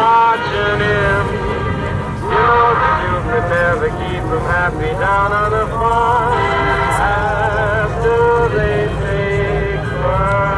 marching in. You know that you prepare to keep them happy down on the farm after they take fun.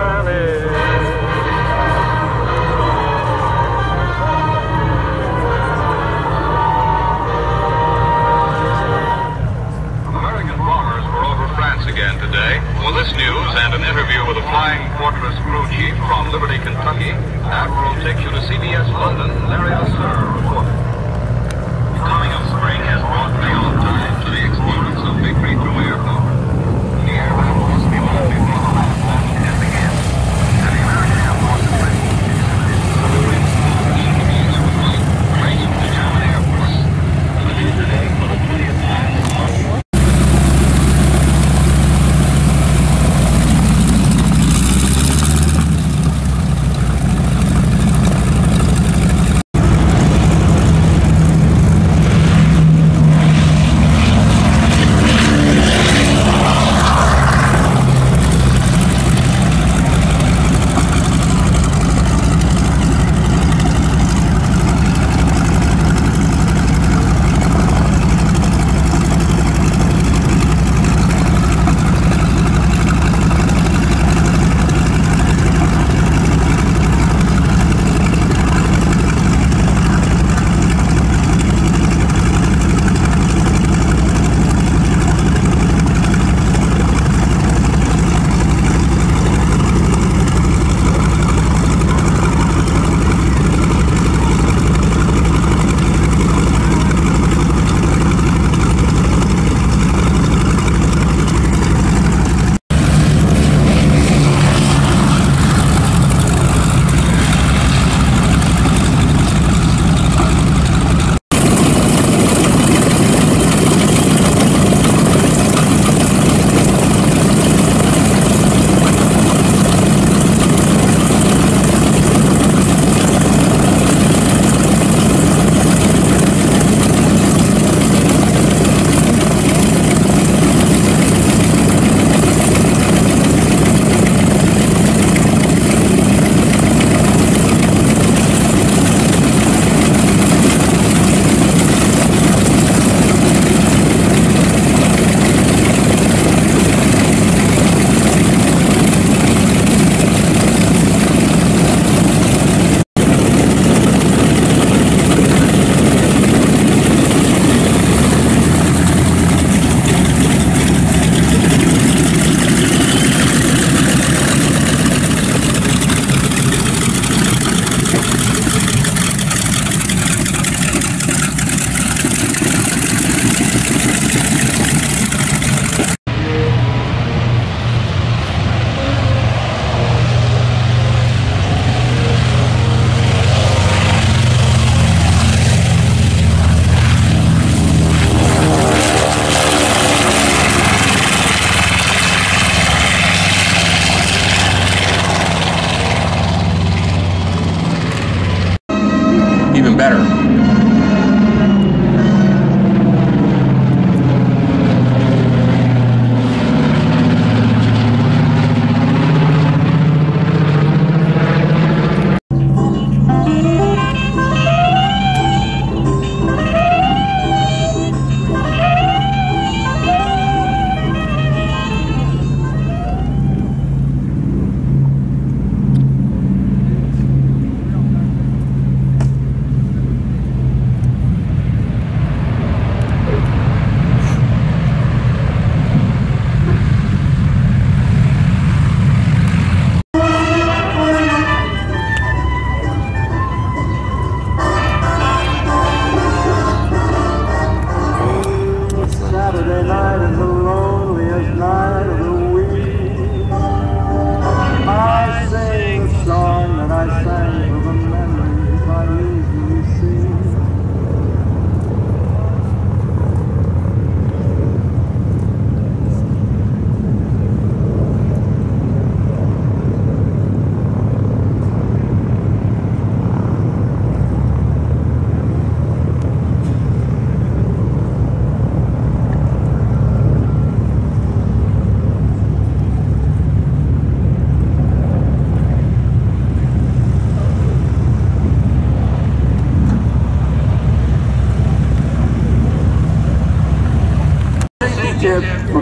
Saturday night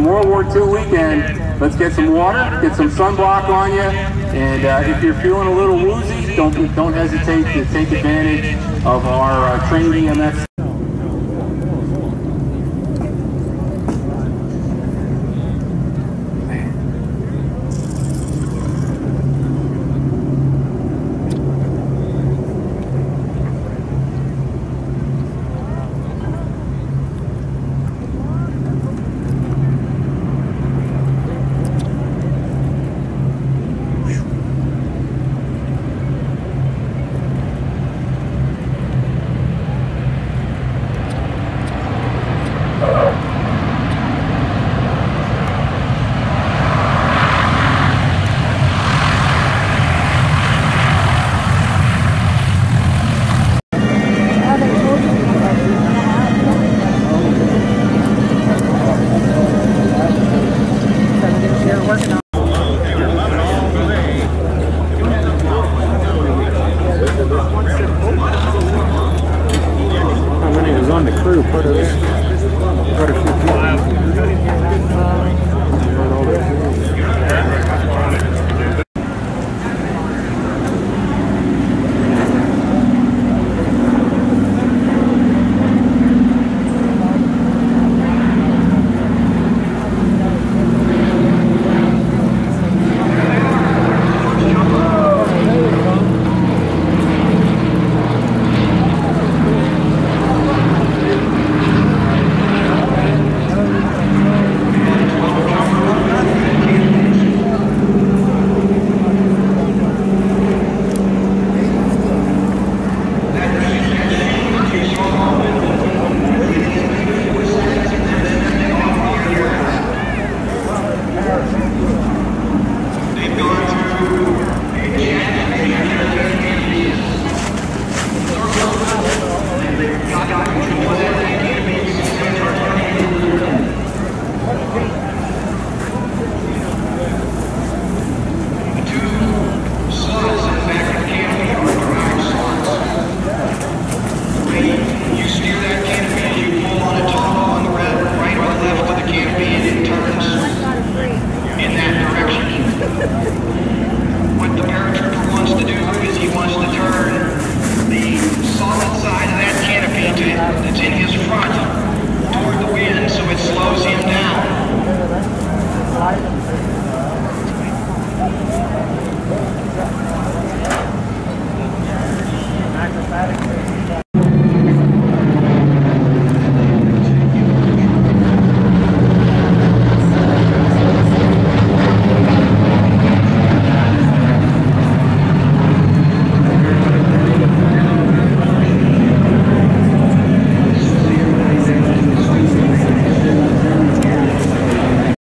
World War II weekend. Let's get some water, get some sunblock on you, and uh, if you're feeling a little woozy, don't don't hesitate to take advantage of our uh, trained EMS It's in his front.